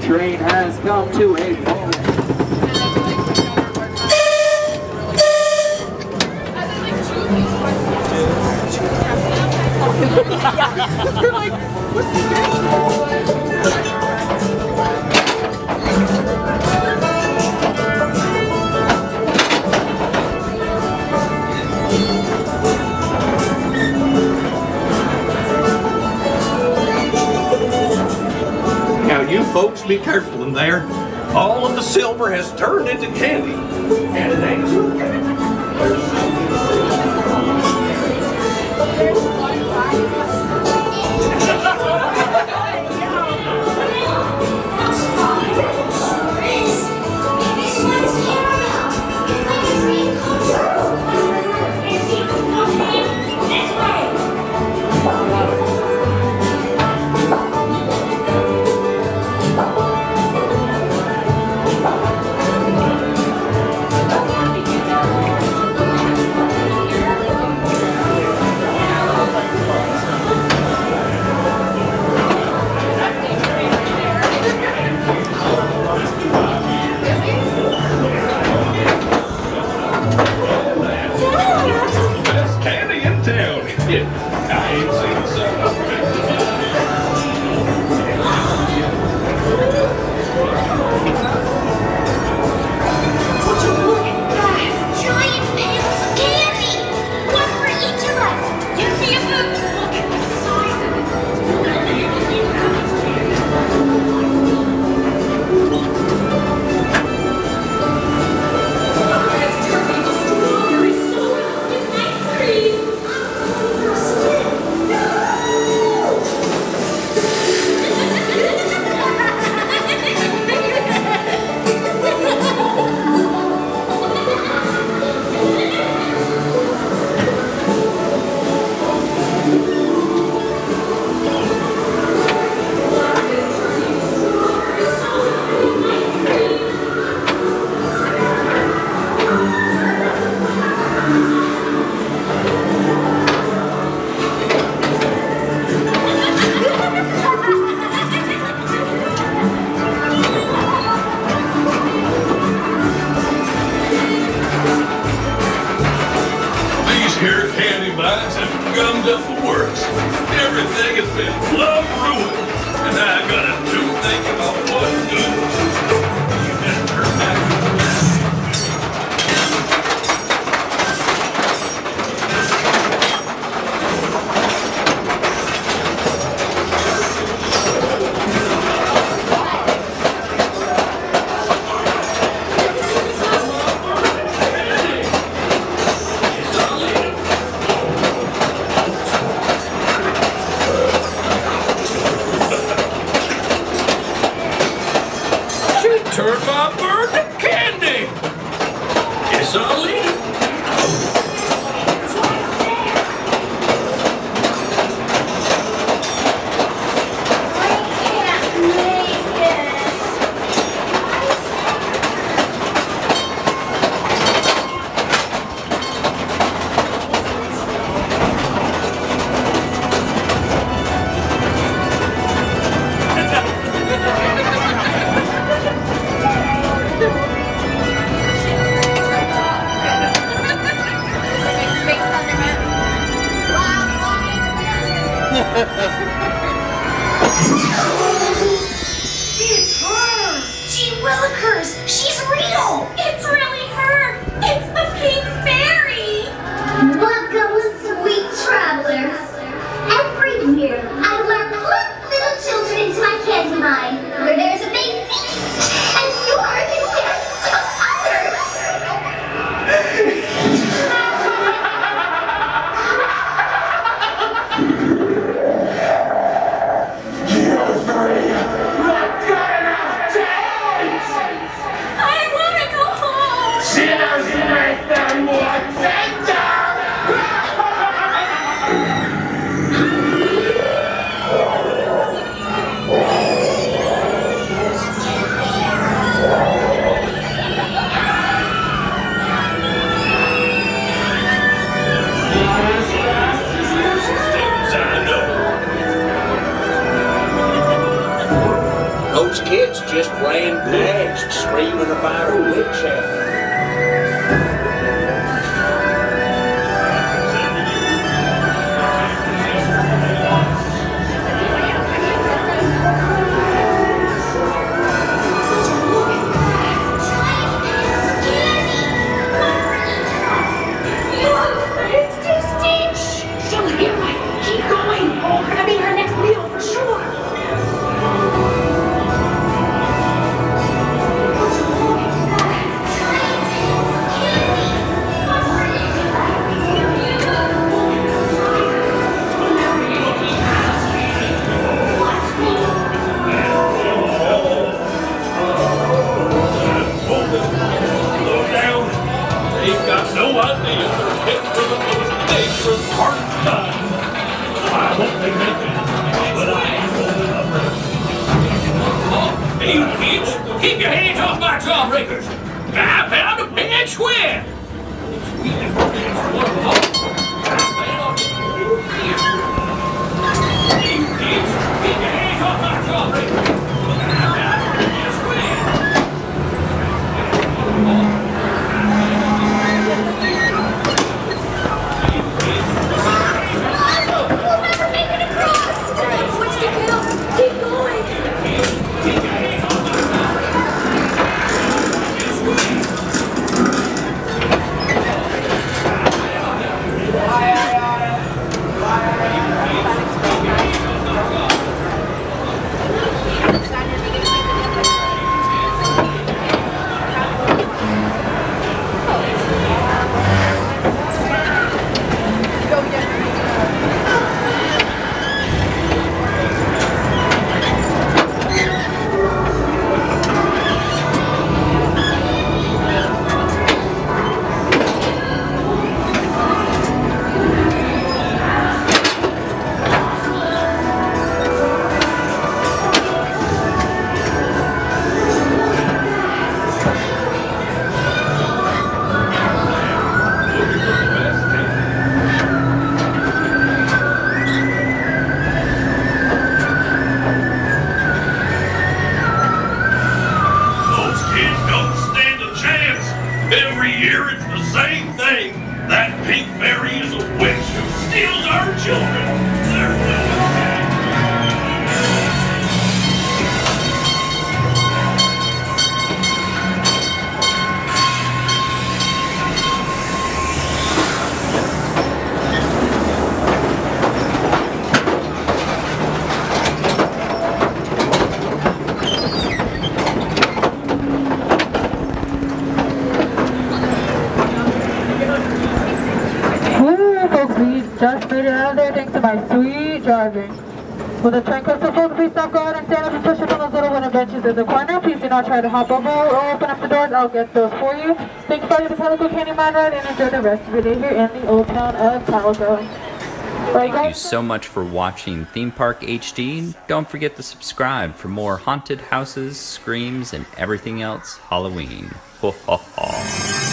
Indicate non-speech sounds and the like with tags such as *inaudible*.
the train has come to a halt. *laughs* They're like, what's the? You folks be careful in there. All of the silver has turned into candy, and it ain't bubblegum just works. Everything has been plum ruined. And I Every year it's the same thing. That pink fairy is a witch who steals our children. Just made it out of there thanks to my sweet driving. When the train comes to folks, please stop guard and stand up and push up on those little wooden benches in the corner. Please do not try to hop over or open up the doors. I'll get those for you. Thank you for your Calico Candy Mine ride and enjoy the rest of your day here in the old town of Calico. Thank you so much for watching Theme Park HD. Don't forget to subscribe for more haunted houses, screams, and everything else Halloween. Ho ho ho.